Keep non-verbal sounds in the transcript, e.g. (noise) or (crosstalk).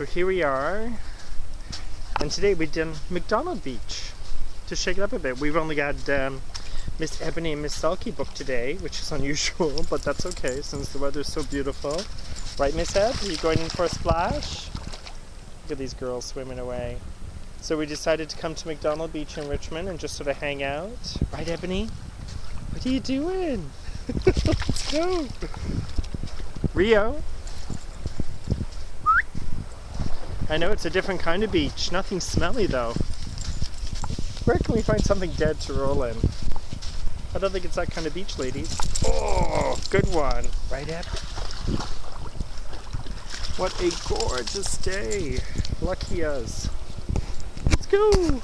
So here we are, and today we did McDonald Beach to shake it up a bit. We've only got um, Miss Ebony and Miss Selkie booked today, which is (laughs) unusual, but that's okay since the weather's so beautiful. Right, Miss Eb? Are you going in for a splash? Look at these girls swimming away. So we decided to come to McDonald Beach in Richmond and just sort of hang out. Right, Ebony? What are you doing? (laughs) Let's go. Rio? I know it's a different kind of beach. Nothing smelly though. Where can we find something dead to roll in? I don't think it's that kind of beach, ladies. Oh, good one. Right, Eb? What a gorgeous day. Lucky us. Let's go.